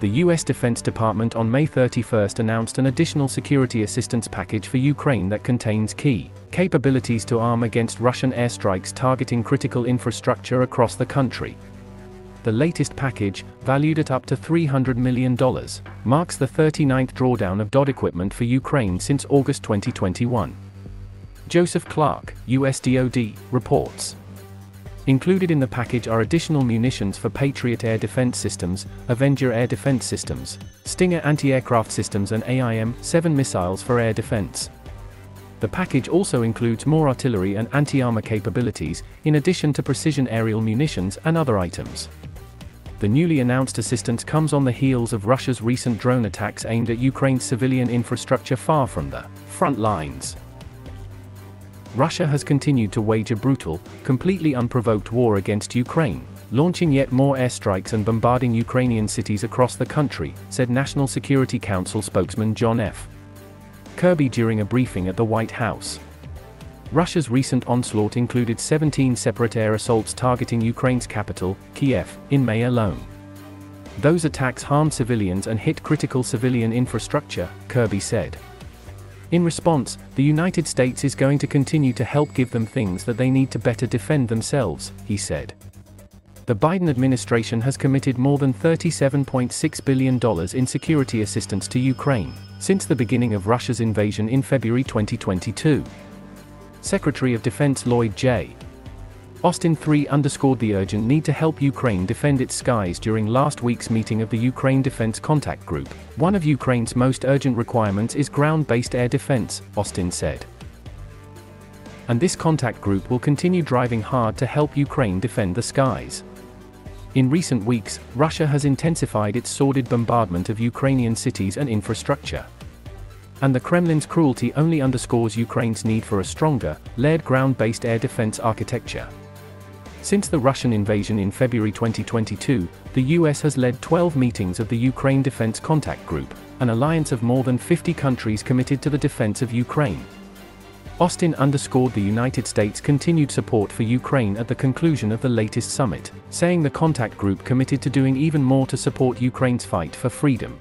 The US Defense Department on May 31 announced an additional security assistance package for Ukraine that contains key capabilities to arm against Russian airstrikes targeting critical infrastructure across the country. The latest package, valued at up to $300 million, marks the 39th drawdown of DOD equipment for Ukraine since August 2021. Joseph Clark, USDOD, reports. Included in the package are additional munitions for Patriot air defense systems, Avenger air defense systems, Stinger anti-aircraft systems and AIM-7 missiles for air defense. The package also includes more artillery and anti-armor capabilities, in addition to precision aerial munitions and other items. The newly announced assistance comes on the heels of Russia's recent drone attacks aimed at Ukraine's civilian infrastructure far from the front lines. Russia has continued to wage a brutal, completely unprovoked war against Ukraine, launching yet more airstrikes and bombarding Ukrainian cities across the country, said National Security Council spokesman John F. Kirby during a briefing at the White House. Russia's recent onslaught included 17 separate air assaults targeting Ukraine's capital, Kiev, in May alone. Those attacks harmed civilians and hit critical civilian infrastructure, Kirby said. In response, the United States is going to continue to help give them things that they need to better defend themselves, he said. The Biden administration has committed more than $37.6 billion in security assistance to Ukraine since the beginning of Russia's invasion in February 2022. Secretary of Defense Lloyd J. Austin 3 underscored the urgent need to help Ukraine defend its skies during last week's meeting of the Ukraine Defense Contact Group. One of Ukraine's most urgent requirements is ground based air defense, Austin said. And this contact group will continue driving hard to help Ukraine defend the skies. In recent weeks, Russia has intensified its sordid bombardment of Ukrainian cities and infrastructure. And the Kremlin's cruelty only underscores Ukraine's need for a stronger, layered ground based air defense architecture. Since the Russian invasion in February 2022, the US has led 12 meetings of the Ukraine Defense Contact Group, an alliance of more than 50 countries committed to the defense of Ukraine. Austin underscored the United States' continued support for Ukraine at the conclusion of the latest summit, saying the contact group committed to doing even more to support Ukraine's fight for freedom.